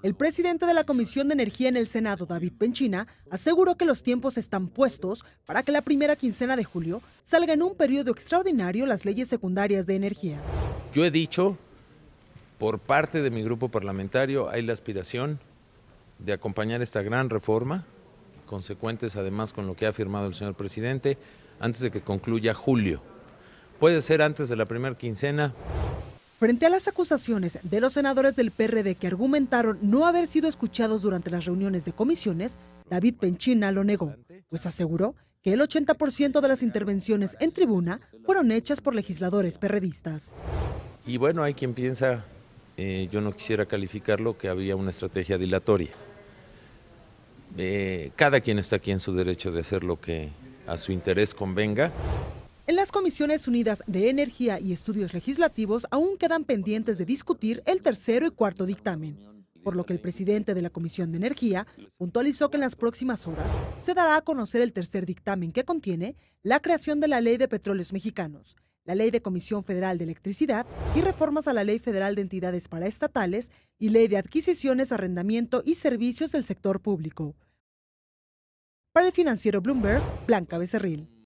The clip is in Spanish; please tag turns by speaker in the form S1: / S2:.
S1: El presidente de la Comisión de Energía en el Senado, David Penchina, aseguró que los tiempos están puestos para que la primera quincena de julio salga en un periodo extraordinario las leyes secundarias de energía.
S2: Yo he dicho, por parte de mi grupo parlamentario, hay la aspiración de acompañar esta gran reforma, consecuentes además con lo que ha afirmado el señor presidente, antes de que concluya julio. Puede ser antes de la primera quincena,
S1: Frente a las acusaciones de los senadores del PRD que argumentaron no haber sido escuchados durante las reuniones de comisiones, David Penchina lo negó, pues aseguró que el 80% de las intervenciones en tribuna fueron hechas por legisladores perredistas.
S2: Y bueno, hay quien piensa, eh, yo no quisiera calificarlo, que había una estrategia dilatoria. Eh, cada quien está aquí en su derecho de hacer lo que a su interés convenga.
S1: En las Comisiones Unidas de Energía y Estudios Legislativos aún quedan pendientes de discutir el tercero y cuarto dictamen, por lo que el presidente de la Comisión de Energía puntualizó que en las próximas horas se dará a conocer el tercer dictamen que contiene la creación de la Ley de Petróleos Mexicanos, la Ley de Comisión Federal de Electricidad y reformas a la Ley Federal de Entidades Paraestatales y Ley de Adquisiciones, Arrendamiento y Servicios del Sector Público. Para el financiero Bloomberg, Blanca Becerril.